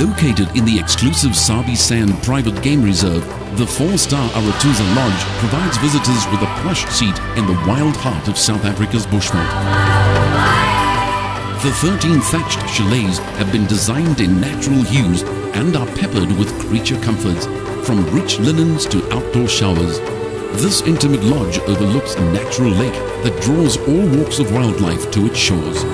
Located in the exclusive Sabi Sand private game reserve, the four-star Arathusa Lodge provides visitors with a plush seat in the wild heart of South Africa's bushveld. The 13 thatched chalets have been designed in natural hues and are peppered with creature comforts, from rich linens to outdoor showers. This intimate lodge overlooks a natural lake that draws all walks of wildlife to its shores.